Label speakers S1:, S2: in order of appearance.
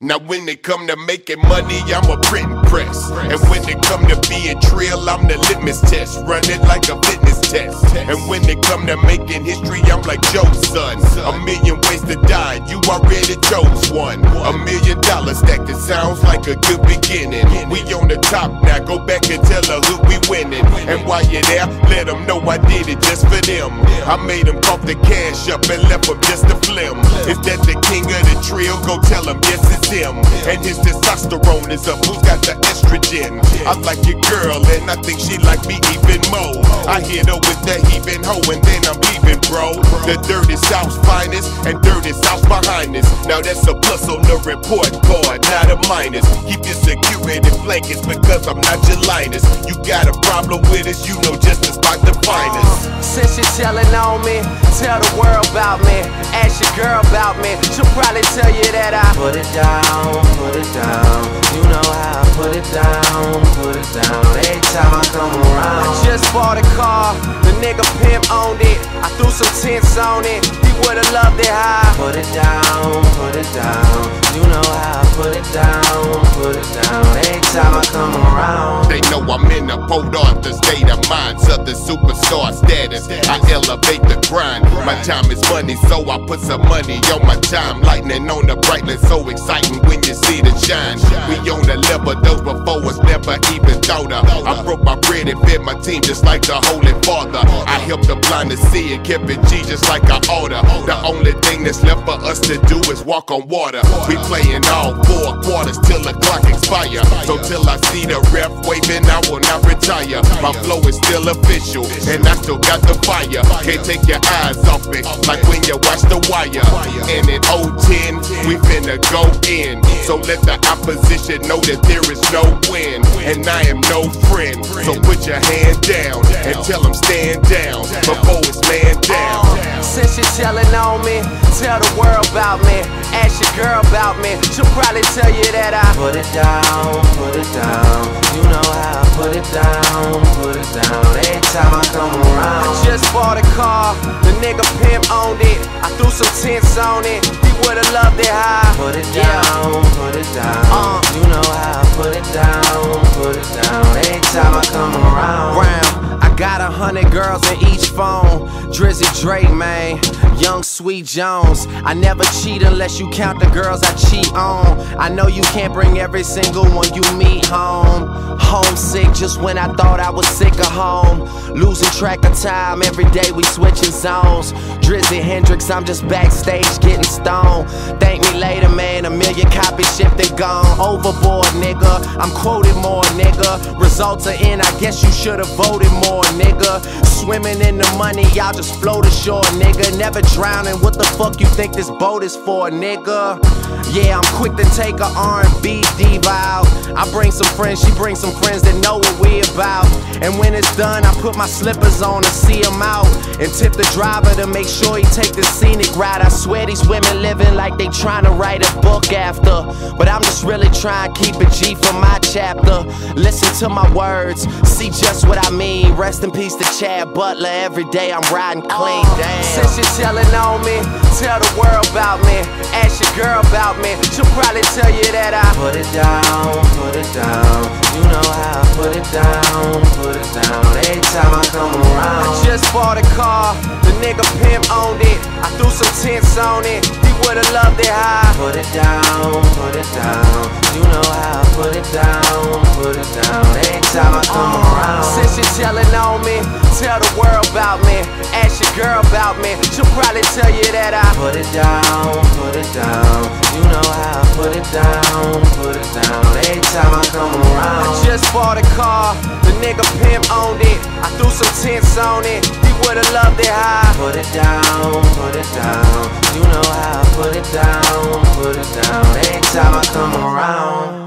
S1: Now when they come to making money, I'm a printing press. And when they come to being trill, I'm the litmus test. Run it like a fitness test. And when they come to making history, I'm like Joe's son. A million ways to die, you already chose one. A million dollars stacked, it sounds like a good beginning. We on the top now, go back and tell her who we winning. And while you're there, let them know I did it just for them. I made them cough the cash up and left them just a flim. Is that the king of the trill? Go tell them yes it's And his testosterone is up. Who's got the estrogen? I like your girl, and I think she like me even more. I hit her with the heaving hoe, and then I'm leaving, bro. The dirty South's finest, and dirty South Now that's a plus on the report card, not a minus. Keep your security blankets because I'm not your Linus. You got a problem with us, you know just to spot the finest.
S2: Since you're telling on me, tell the world about me. Ask your girl about me, she'll probably tell you that I
S3: put it down, put it down. You know how I put it down, put it down. Every time I come around.
S2: I just bought a car, the nigga pimp owned it. I threw some tints on it, he would've loved it high.
S3: Put it down, put it down. You know how I put it down, put it down. Every time I come around.
S1: They know I'm in a Port Arthur state of mind, the superstar status. I elevate the grind. My time is money, so I put some money on my time. Lightning on the brightness, so exciting when you see the shine. We on the level, those before us never even I broke my bread and fed my team just like the Holy Father. I helped the blind to see and kept it G just like I order. The only thing that's left for us to do is walk on water. We playing all four quarters till the clock expire. So till I see the ref waving, I will not retire. My flow is still official, and I still got the fire. Can't take your eyes off it, like when you watch the wire. And in 010, we finna go in. So let the opposition know that there is no win, and I am no friend. So put your hand down and tell them stand down before it's man down.
S2: Since you're telling on me, tell the world about me. Ask your girl about me, she'll probably tell you that I
S3: put it down, put it down. You know how I put it down, put it down. Every time I come around.
S2: I just bought a car, the nigga pimp owned it. I threw some tints on it, he would've loved it high.
S3: Put it down, put it down.
S2: Uh.
S3: You know how I put it down, put it down. Every time I come around.
S2: Round. Hundred girls in each phone. Drizzy Drake, man. Young Sweet Jones. I never cheat unless you count the girls I cheat on. I know you can't bring every single one you meet home. Homesick just when I thought I was sick of home. Losing track of time, every day we switching zones. Drizzy Hendrix, I'm just backstage getting stoned. Thank me later, man. A million copies gone. Overboard, nigga. I'm quoted more, nigga. Results are in, I guess you should've voted more, nigga. Swimming in the money, y'all just float ashore, nigga. Never drowning. What the fuck you think this boat is for, nigga? Yeah, I'm quick to take a R&B diva out. I bring some friends, she brings some friends that know what we about. And when it's done, I put my slippers on and see him out. And tip the driver to make sure he take the scenic route. I swear these women living like they trying to write a book after. But I'm just really trying to keep it G for my chapter. Listen to my words, see just what I mean. Rest in peace to Chad Butler. Every day I'm riding clean. Uh, Damn. Since you're telling on me, tell the world about me. Ask your girl about me. She'll probably tell you that I
S3: put it down, put it down. You know how I put it down, put it down. Every time I come around.
S2: I just bought a car, the nigga pimp owned it. I threw some tints on it, he would've loved it high.
S3: Put it down, put it down. You know how I put it down, put it down. Every time I come uh-huh. around.
S2: Since you're telling on me, tell the world about me. Ask girl about me, she'll probably tell you that I
S3: put it down, put it down. You know how I put it down, put it down. Every time I come around.
S2: I just bought a car, the nigga pimp owned it. I threw some tints on it, he would've loved it high.
S3: Put it down, put it down. You know how I put it down, put it down. Every time I come around.